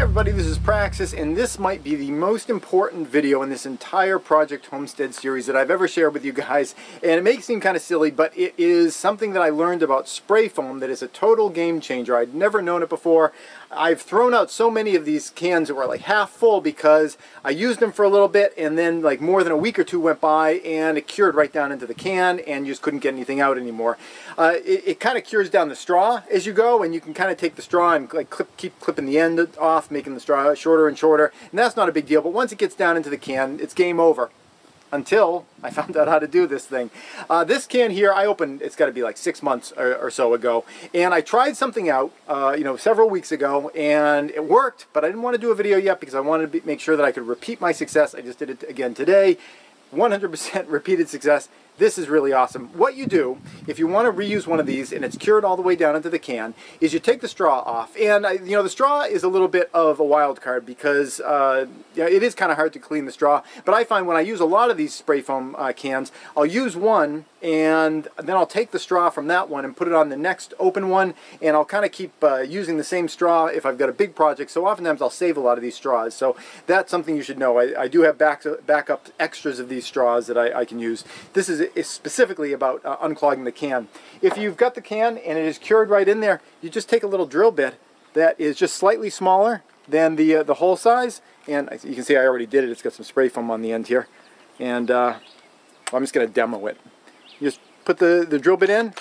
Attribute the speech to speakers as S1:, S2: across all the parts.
S1: everybody, this is Praxis, and this might be the most important video in this entire Project Homestead series that I've ever shared with you guys. And it may seem kind of silly, but it is something that I learned about spray foam that is a total game changer. I'd never known it before. I've thrown out so many of these cans that were like half full because I used them for a little bit and then like more than a week or two went by and it cured right down into the can and you just couldn't get anything out anymore. Uh, it, it kind of cures down the straw as you go and you can kind of take the straw and like clip, keep clipping the end off, making the straw shorter and shorter. And that's not a big deal, but once it gets down into the can, it's game over until I found out how to do this thing. Uh, this can here, I opened, it's got to be like six months or, or, so ago, and I tried something out, uh, you know, several weeks ago, and it worked, but I didn't want to do a video yet because I wanted to be, make sure that I could repeat my success. I just did it again today. 100% repeated success. This is really awesome. What you do, if you want to reuse one of these and it's cured all the way down into the can, is you take the straw off. And, uh, you know, the straw is a little bit of a wild card because uh, it is kind of hard to clean the straw. But I find when I use a lot of these spray foam uh, cans, I'll use one and then I'll take the straw from that one and put it on the next open one and I'll kind of keep uh, using the same straw if I've got a big project so oftentimes I'll save a lot of these straws so that's something you should know I, I do have back, backup extras of these straws that I, I can use this is, is specifically about uh, unclogging the can. If you've got the can and it is cured right in there you just take a little drill bit that is just slightly smaller than the uh, the hole size. And you can see I already did it. It's got some spray foam on the end here. And uh, I'm just going to demo it. You just put the, the drill bit in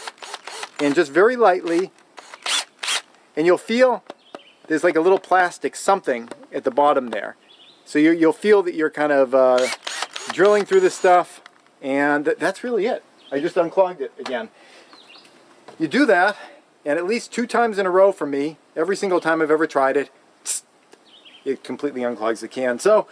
S1: and just very lightly and you'll feel there's like a little plastic something at the bottom there. So you, will feel that you're kind of uh, drilling through the stuff and that's really it. I just unclogged it again. You do that and at least two times in a row for me, every single time I've ever tried it, it completely unclogs the can. So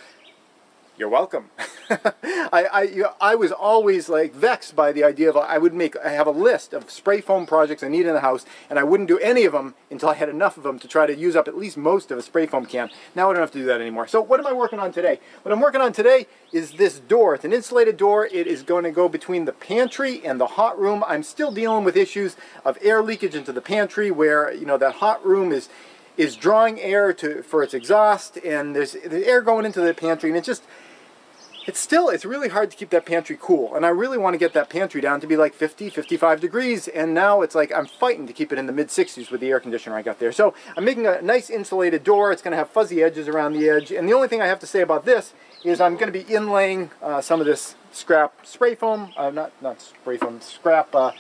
S1: you're welcome. I, I, you know, I was always like vexed by the idea of uh, I would make, I have a list of spray foam projects I need in the house and I wouldn't do any of them until I had enough of them to try to use up at least most of a spray foam can. Now I don't have to do that anymore. So what am I working on today? What I'm working on today is this door. It's an insulated door. It is going to go between the pantry and the hot room. I'm still dealing with issues of air leakage into the pantry where, you know, that hot room is is drawing air to for its exhaust and there's, the air going into the pantry and it just it's still, it's really hard to keep that pantry cool. And I really want to get that pantry down to be like 50, 55 degrees. And now it's like I'm fighting to keep it in the mid 60s with the air conditioner I got there. So I'm making a nice insulated door. It's going to have fuzzy edges around the edge. And the only thing I have to say about this is I'm going to be inlaying uh, some of this scrap spray foam, uh, not, not spray foam, scrap uh,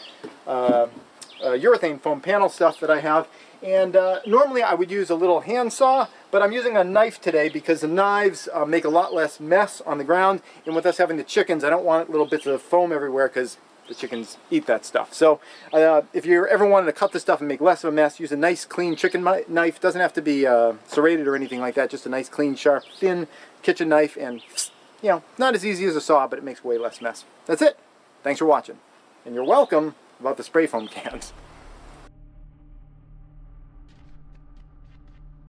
S1: uh, urethane foam panel stuff that I have and uh, normally I would use a little handsaw, but I'm using a knife today because the knives uh, make a lot less mess on the ground. And with us having the chickens, I don't want little bits of foam everywhere because the chickens eat that stuff. So uh, if you ever wanted to cut the stuff and make less of a mess, use a nice clean chicken knife. Doesn't have to be uh, serrated or anything like that. Just a nice clean, sharp, thin kitchen knife. And, you know, not as easy as a saw, but it makes way less mess. That's it. Thanks for watching. And you're welcome about the spray foam cans.